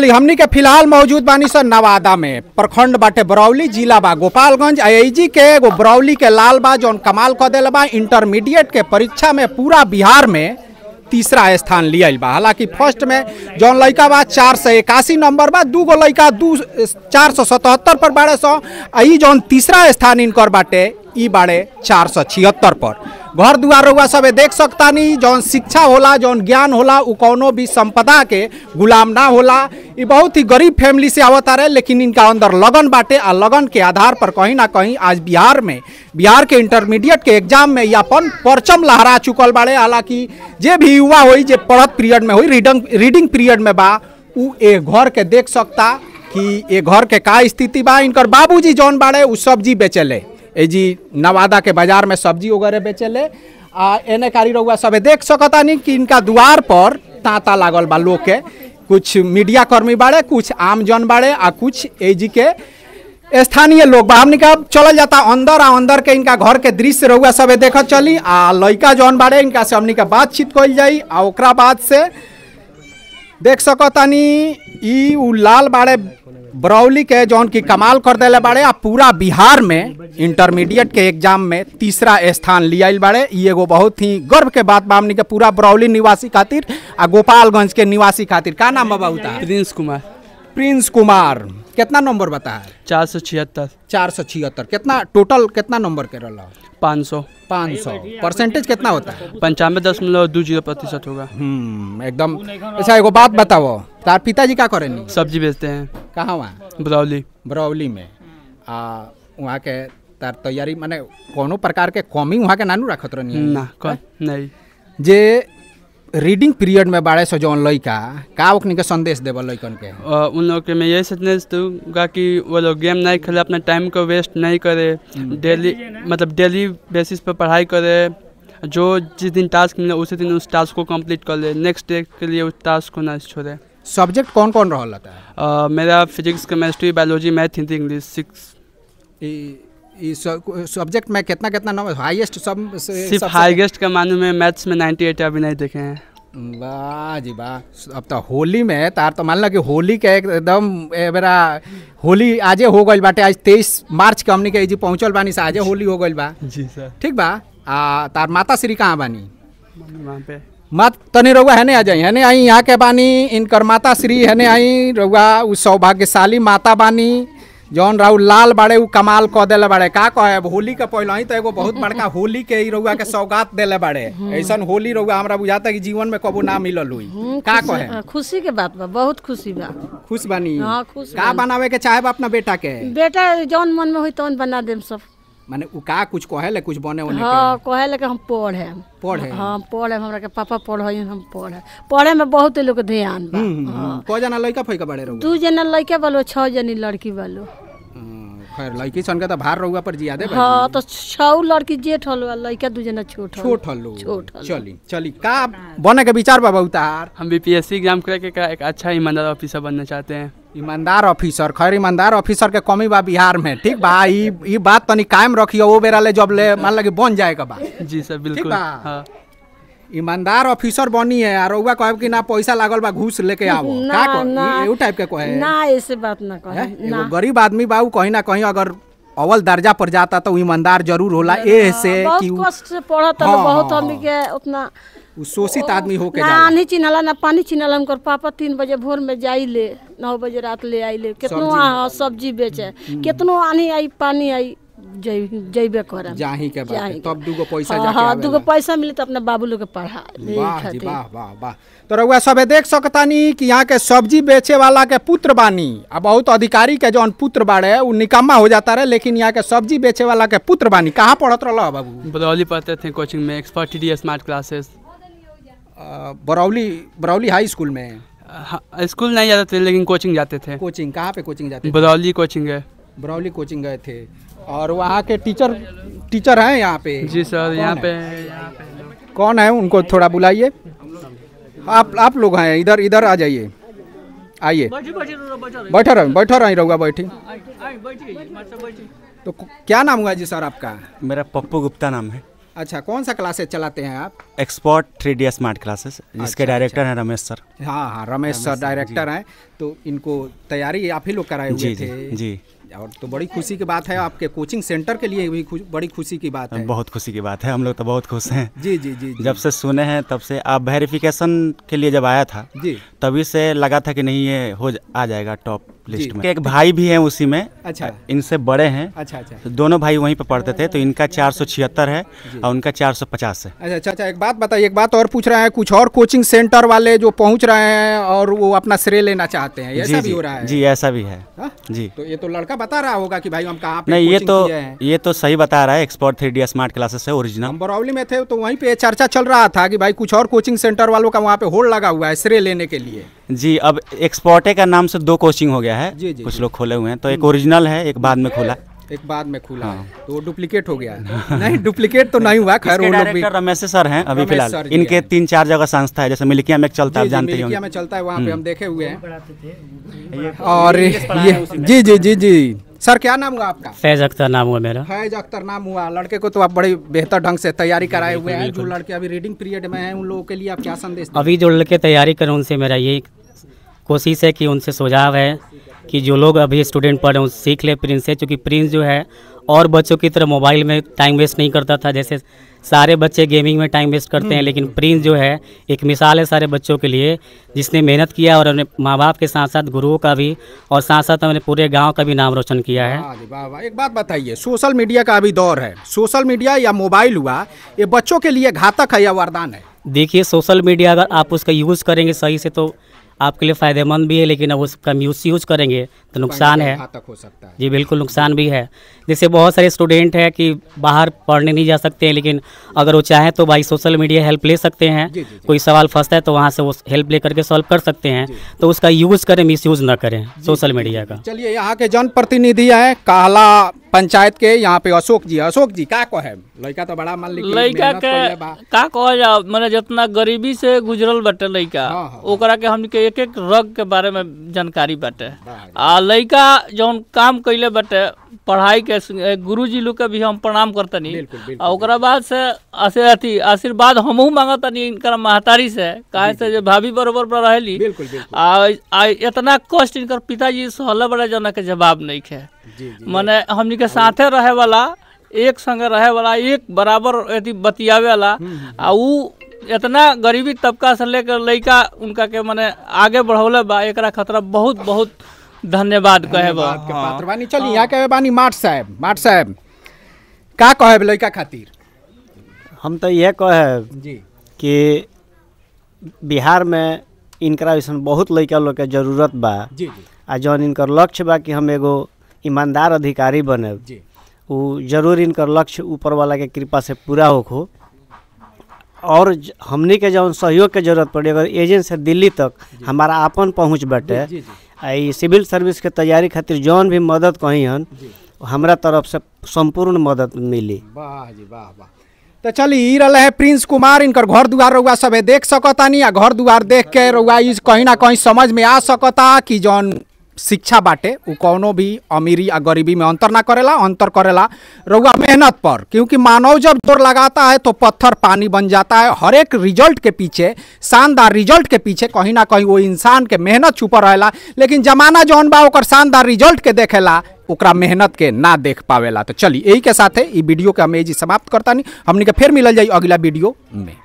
चली हमनी के फ़िलहाल मौजूद बानी सर नवादा में। प्रखंड बाटे बरौली, जिला बा गोपालगंज। आई के एगो बरौली के लाल बा, जौन कमाल क देले बा। इंटरमीडिएट के परीक्षा में पूरा बिहार में तीसरा स्थान लियल बा। हालाँकि फ़र्स्ट में जौन लड़का बा, चार सौ इक्यासी नंबर बा। दू गो लड़का दू, चार सौ सतहत्तर पर बाड़े सौ। आ ई जौन तीसरा स्थान इनकर बाटे, ई बाड़े चार सौ छिहत्तर पर। घर दुआर रउआ सब देख सकता नहीं। जौन शिक्षा होला, जौन ज्ञान होला, उ कौनो भी संपदा के गुलाम ना होला। ई बहुत ही गरीब फैमिली से आवता रहे, लेकिन इनका अंदर लगन बाटे आ लगन के आधार पर कहीं ना कहीं आज बिहार में, बिहार के इंटरमीडिएट के एग्ज़ाम में ये अपन परचम लहरा चुकल बाड़े। हालाँकि जे भी युवा होई, जे पढ़त पीरियड में होई रीडिंग रीडिंग पीरियड में बा, उ ए घर के देख सकता कि ए घर के का स्थिति बा। इनकर बाबूजी जौन बाड़े, उ सब्ज़ी बेचेले। जी, नवादा के बाज़ार में सब्ज़ी वगैरह बेचेले आ, एने कारी रउआ सबे देख सकतानी कि इनका द्वार पर तांता लागल बा लोग के कुछ मीडिया कर्मी बाड़े, कुछ आम जन बाड़े, आ कुछ एजी के स्थानीय लोग बा। हमनी का चलल जाता अंदर, आ अंदर के इनका घर के दृश्य रउआ सब देखत चली। आ लइका जौन बाड़े, इनका से हमनी बातचीत कइल जाई, आ ओकरा बाद से देख सकतानी ई लाल बाड़े बरौली के जौन की कमाल कर देले बाड़े आ पूरा बिहार में इंटरमीडिएट के एग्ज़ाम में तीसरा स्थान लियाइल बाड़े। एगो बहुत ही गर्व के बात बा हमनी के पूरा बरौली निवासी खातिर आ गोपालगंज के निवासी खातिर। का नाम बा बाबूता प्रिंस कुमार। प्रिंस कुमार। कितना नंबर बता? है चार सौ छिहत्तर। चार सौ छिहत्तर। कितना टोटल कितना नंबर के रहा पाँच सौ। पाँच सौ। परसेंटेज कितना होता? है पंचानवे दशमलव दो ज़ीरो प्रतिशत होगा। हम्म एकदम। अच्छा एगो बात बताओ तार पिताजी का करेनी सब्ज़ी बेचते हैं। कहाँ वहाँ? बरौली बरौली में। आ वहाँ के तार तैयारी माने कोनो प्रकार के कमी वहाँ के नानू रखत रहनी ना कौन नहीं। जे रीडिंग पीरियड में बाड़े सो जौन लइका का ओकनी के संदेश देबल लइकन के? और उन लोग के मैं यही संदेश दूँगा कि वो लोग गेम नहीं खेले अपना टाइम को वेस्ट नहीं करे। डेली मतलब डेली बेसिस पर पढ़ाई करे। जो जिस दिन टास्क मिले उसी दिन उस टास्क को कंप्लीट कर ले। नेक्स्ट डे के लिए उस टास्क को ना छोड़े। सब्जेक्ट कौन कौन रहल था अ, मेरा physics chemistry biology math Hindi English six. Subject में कितना कितना नंबर? हाईएस्ट सब सिर्फ़ हाईएस्ट का मानू में मैथ्स में 98 अभी नहीं देखे हैं। वाह जी वाह। अब तो होली में तार तो मान लो कि होली के एकदम बेरा होली आजे हो गइल बाटे। आज तेईस मार्च के हमनी के जी पहुंचल बानी से आजे होली हो गइल बा। जी सर। ठीक बा। आ तार माता श्री कहाँ बानी? वहाँ पे। मत तनी रउआ हने आ जाई हने आई यहाँ के बानी इनकर माता श्री हने आई रउआ उ सौभाग्यशाली माता बानी जौन राउ लाल बाड़े उ कमाल क देले बाड़े। का कहे? होली के पहले ही तो एगो बहुत बड़का होली के रउआ के सौगात देले बाड़े। ऐसा होली रउआ हमरा बुझाता कि जीवन में कबो ना मिलल हुई का कहे? हाँ, खुशी के बात बा बहुत खुशी बा। खुश बानी। हाँ, खुश का बनावे के चाहे बा अपना बेटा के? बेटा जौन मन में होई तौन बना देम सब। माने उ का कुछ कहे ले कुछ बने होने हाँ कहे लगे हम पढ़े पढ़े हाँ। पढ़े हमरा के पापा पढ़े हम पढ़े पढ़े में बहुत लोग ध्यान बा। हाँ। को जना लइका फइका बाड़े रउआ? दू जना लड़के बालो छह जनी लड़की बालो। खैर लड़की सन के तो भार रउआ पर जियादे बा। हाँ तो छह लड़की जेठ हल लड़का दू जना छोट छोट छोट चली चली। का बने के विचार बा उतार हम बीपीएससी एग्ज़ाम करके का एक अच्छा ईमानदार ऑफिसर बनना चाहते हैं। ईमानदार ऑफिसर खैर ईमानदार ऑफिसर के कमी बा बिहार में ठीक बा? ई ई बात तनी कायम रखियो वो बेरा ले जब ले मान लगे बन जाए का बा। जी सर बिल्कुल। बा। हाँ। ईमानदार ऑफिसर बनी है और रउआ कहब कि ना पैसा लागल बा घूस लेके आवो। का ना। एऊ टाइप के कहे। ना ऐसे बात ना कहे ना। गरीब आदमी बा उ कहीं ना कहीं अगर अव्वल दर्जा पर जाता तो ईमानदार ज़रूर होला ए से बहुत कि उ- कष्ट से पढ़त हाँ, बहुत हाँ, हमनी के उतना उ शोषित आदमी होके ना जाला आनी चिन्हला ना पानी चिन्हला। हमकर पापा तीन बजे भोर में जाइले नौ बजे रात ले आइले। कितनो आ सब्ज़ी बेचे। कितनो आनी आई पानी आई जै- जैबे करम जाही के बात तब दूगो पैसा हाँ जाके हाँ। दूगो पैसा मिले तो अपना बाबू लोग के पढ़ा वाह जी वाह वाह वाह। तो रउआ सबे देख सकतानी कि यहाँ के सब्ज़ी बेचे वाला के पुत्र बानी। आ बहुत अधिकारी के जौन पुत्र बाड़े उ निकम्मा हो जाता रहे लेकिन यहाँ के सब्ज़ी बेचे वाला के पुत्र बानी। कहाँ पढ़त रह बाबू? बरौली पढ़ते थे कोचिंग में expert T smart classes Barauli Barauli high school में? हाँ, स्कूल नहीं जाते थे लेकिन कोचिंग जाते थे। कोचिंग कहाँ पे कोचिंग जाते थे? बरौली कोचिंग है। बरौली कोचिंग गए थे। और वहाँ के टीचर टीचर हैं यहाँ पे? जी सर यहाँ पे कौन है उनको थोड़ा बुलाइए। आप आप लोग हैं इधर इधर आ जाइए। आइए। बैठे रहो बैठे रही रहुआ बैठी। तो क्या नाम हुआ जी सर आपका? मेरा पप्पू गुप्ता नाम है। अच्छा कौन सा क्लासेस चलाते हैं आप? Expert three D smart classes जिसके अच्छा, डायरेक्टर हैं रमेश सर। हाँ हाँ रमेश सर डायरेक्टर हैं तो इनको तैयारी आप ही लोग कराए हुए जी, थे। जी, जी। और तो बड़ी खुशी की बात है आपके कोचिंग सेंटर के लिए भी बड़ी खुशी की बात है। बहुत खुशी की बात है हम लोग तो बहुत खुश हैं। जी जी जी जी। जब से सुने हैं तब से आप वेरिफिकेशन के लिए जब आया था जी। तभी से लगा था कि नहीं ये हो आ जाएगा टॉप लिस्ट में। एक भाई भी हैं उसी में अच्छा। इनसे बड़े हैं। अच्छा अच्छा। तो दोनों भाई वहीं पे पढ़ते थे तो इनका चार सौ छिहत्तर है और उनका चार सौ पचास है। अच्छा अच्छा अच्छा एक बात बताइए एक बात और पूछ रहे हैं कुछ और कोचिंग सेंटर वाले जो पहुँच रहे हैं और वो अपना श्रेय लेना चाहते हैं ऐसा जी। भी हो रहा है? जी ऐसा भी है। हाँ? जी। तो ये तो लड़का बता रहा होगा कि भाई हम कहाँ नहीं ये तो ये तो सही बता रहा है expert three D smart classes है ओरिजिनल हम बरौली में थे तो वहीं पे चर्चा चल रहा था कि भाई कुछ और कोचिंग सेंटर वालों का वहाँ पे होल्ड लगा हुआ है श्रेय लेने के लिए। जी अब एक्सपोर्टे का नाम से दो कोचिंग हो गया है। जी, जी, कुछ लोग खोले हुए हैं तो एक ओरिजिनल है एक बाद में खोला। एक बाद में खुला है। तो डुप्लीकेट हो गया है। नहीं डुप्लीकेट तो नहीं हुआ खैर वो लोग भी रमेश सर हैं अभी फ़िलहाल। इनके तीन चार जगह संस्था है जैसे मिल्किया में चलता है जानते ही में चलता है वहाँ पे हम देखे हुए हैं और ये जी जी जी जी। सर क्या नाम हुआ आपका? फैज़ अख्तर नाम हुआ मेरा। फैज अख्तर नाम हुआ। लड़के को तो आप बड़ी बेहतर ढंग से तैयारी कराए हुए हैं। जो लड़के अभी रीडिंग पीरियड में हैं उन लोगों के लिए आप क्या संदेश अभी जो लड़के तैयारी करें उनसे मेरा यही कोशिश है कि उनसे सुझाव है। कि जो लोग अभी स्टूडेंट पढ़ रहे हैं सीख ले प्रिंस से क्योंकि प्रिंस जो है और बच्चों की तरह मोबाइल में टाइम वेस्ट नहीं करता था। जैसे सारे बच्चे गेमिंग में टाइम वेस्ट करते हैं लेकिन प्रिंस जो है एक मिसाल है सारे बच्चों के लिए जिसने मेहनत किया और अपने माँ बाप के साथ साथ गुरुओं का भी और साथ साथ हमने पूरे गाँव का भी नाम रोशन किया है। वाह वाह एक बात बताइए सोशल मीडिया का अभी दौर है। सोशल मीडिया या मोबाइल हुआ ये बच्चों के लिए घातक है या वरदान है? देखिए सोशल मीडिया अगर आप उसका यूज़ करेंगे सही से तो आपके लिए फ़ायदेमंद भी है लेकिन अब उसका मिस यूज़ करेंगे तो नुकसान है। घातक हो सकता है। जी बिल्कुल नुकसान भी है। जैसे बहुत सारे स्टूडेंट हैं कि बाहर पढ़ने नहीं जा सकते हैं लेकिन अगर वो चाहें तो भाई सोशल मीडिया हेल्प ले सकते हैं। जी, जी, जी। कोई सवाल फंसता है तो वहाँ से वो हेल्प ले करके सॉल्व कर सकते हैं। तो उसका यूज़ करें मिस यूज़ ना करें सोशल मीडिया का। चलिए यहाँ के जनप्रतिनिधि है काहला पंचायत के यहाँ पे अशोक जी। अशोक जी का कहे? लड़का तो बड़ा मान ली कि के कइले बा। का कहल जा माने जितना गरीबी से गुजरल बटे लड़का हाँ, हाँ। ओकरा के हमनी के एक एक रग के बारे में जानकारी बाटे। आ लइका जौन काम कैले बाटे पढ़ाई के गुरु जी लोग के भी हम प्रणाम करतनी। बिल्कुल, बाद से अथी आशीर्वाद हमहू मांगतनी इनकर महतारी से। कहे से जे भाभी बरोबर पर रहेली। आ इतना कष्ट इनकर पिताजी सहल बड़े जना के जवाब नहीं है मने हमनी के साथे रहे वाला एक संगे रहे वाला एक बराबर यदि बतियावे वाला आ उ इतना गरीबी तबका से लेकर लइका उनका के मने आगे बढ़ौले बा एक खतरा बहुत बहुत धन्यवाद कहे बानी। चलिए यहाँ के बानी माठ साहब। माठ साहब का कहे लड़का खातिर? हम तो ये कहे जी। कि बिहार में इनकरा अइसन बहुत लड़का लोग के ज़रूरत बा। जी जी। आ जौन इनकर लक्ष्य बा कि हम एगो ईमानदार अधिकारी बने जी। उ ज़रूर इनकर लक्ष्य ऊपर वाला के कृपा से पूरा होखो। और ज- हमनी के जौन सहयोग के ज़रूरत पड़ी अगर एजेंट से दिल्ली तक हमारा आपन पहुँच बाटे जी जी आ सिविल सर्विस के तैयारी खातिर जौन भी मदद कही हन हमरा तरफ़ से संपूर्ण मदद मिली। वाह जी वाह वाह। तो चली ई रहे है प्रिंस कुमार इनकर घर दुआर रउआ सबे देख सकतानी आ घर दुआर देख के रउआ कहीं ना कहीं समझ में आ सकता कि जौन शिक्षा बाटे, उ कौनो भी अमीरी आ गरीबी में अंतर ना करेला, अंतर करेला रउआ मेहनत पर। क्योंकि मानव जब ज़ोर लगाता है तो पत्थर पानी बन जाता है। हर एक रिज़ल्ट के पीछे, शानदार रिज़ल्ट के पीछे कहीं ना कहीं वो इंसान के मेहनत छुपल रहेला। लेकिन जमाना जौन बा, ओकर शानदार रिज़ल्ट के देखेला, ओकरा मेहनत के ना देख पावेला। तो चलिए यही के साथ ई वीडियो के हम एजी समाप्त करतानी। हमनी के फिर मिलल जाई अगला वीडियो में।